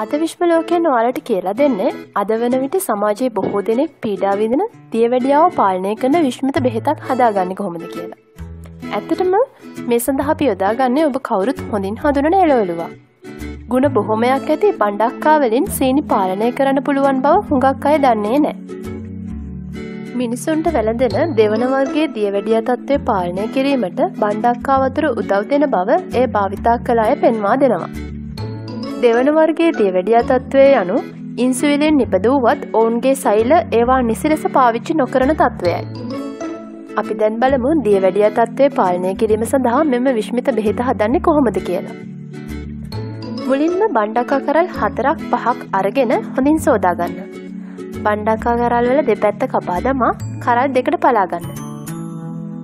අද විශ්ව ලෝකයෙන් ඔයාලට කියලා දෙන්නේ අද වන විට සමාජයේ බොහෝ දෙනෙක් පීඩා විඳින දියවැඩියාව පාලනය කරන විශ්මිත බෙහෙතක් හදාගන්නේ කොහොමද කියලා. ඇත්තටම මේ සඳහා අපි යොදාගන්නේ ඔබ කවුරුත් හොඳින් හඳුනන එළවලුවා. ගුණ බොහොමයක් ඇති බණ්ඩක්කා වලින් සීනි පාලනය කරන්න පුළුවන් බව හුඟක් අය දන්නේ නෑ. මිනිසුන්ට වැළඳෙන දෙවන වර්ගේ දියවැඩිය තත්ත්වය පාලනය කිරීමට බණ්ඩක්කා වතුර උදව් දෙන බව ඒ භාවිතා කළ අය පෙන්වා දෙනවා. දෙවන වර්ගේ දියවැඩියා තත්ත්වය යනු ඉන්සුවිලෙන් නිපදවුවත් ඔවුන්ගේ සෛල ඒවා නිසිලෙස පාවිච්චි නොකරන තත්ත්වයයි. අපි දැන් බලමු දියවැඩිය තත්ත්වය පාලනය කිරීම සඳහා මෙම විශ්මිත බෙහෙත හදන්නේ කොහොමද කියලා. මුලින්ම බණ්ඩකා කරල් හතරක් පහක් අරගෙන හොඳින් සෝදාගන්න. බණ්ඩකා කරල් වල දෙපැත්ත කපා දමා කරල් දෙකට පලාගන්න.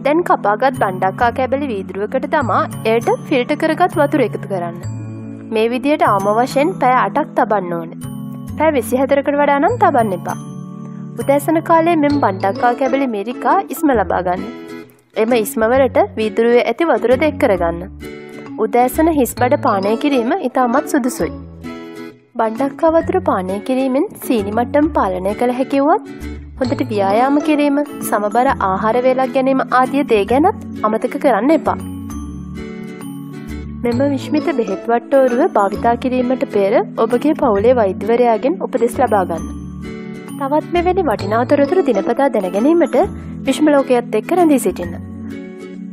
දැන් කපාගත් බණ්ඩක්කා කැබලි වීදුරුවකට තමා එයට ෆිල්ට කරගත් වතුර එකතු කරන්න. මේ විදියට ආම වශයෙන් පැය අටක් තබන්න ඕන. පැ විසි හැතරකට වඩා නම් තබන්න එපා. උදැසන කාලේ මෙම බණ්ඩක්කා කැබලි මේරිකා ඉස්ම ලබාගන්න. එම ඉස්මවලට වීදුරුවේ ඇති වතුර දෙක් කරගන්න. උදෑසන හිස් බඩ පානය කිරීම ඉතාමත් සුදුසුයි. බණ්ඩක්කා වතුර පානය කිරීමෙන් සීනිමට්ටම් පාලනය කළ හැකිවුවත් හොඳට ව්‍යයාම කිරීම සමබර ආහාර වේලක් ගැනීම ආදිය දේ ගැනත් අමතක කරන්න එපා. මෙම විශ්මිත බෙහෙත් වට්ටෝරුව භාවිතා කිරීමට පෙර ඔබගේ පවුලේ වෛද්‍යවරයාගෙන් උපදෙස් ලබාගන්න. තවත් මෙවැනි වටිනාතොරතුර දිනපතා දැනගැනීමට විශ්මලෝකයත් එක්ක රැඳී සිටින්න.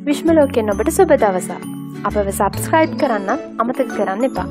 විශ්මලෝකයෙන් ඔබට සුබ දවසා. අපව සබස්ක්‍රයිබ් කරන්න අමතක කරන්න එපා.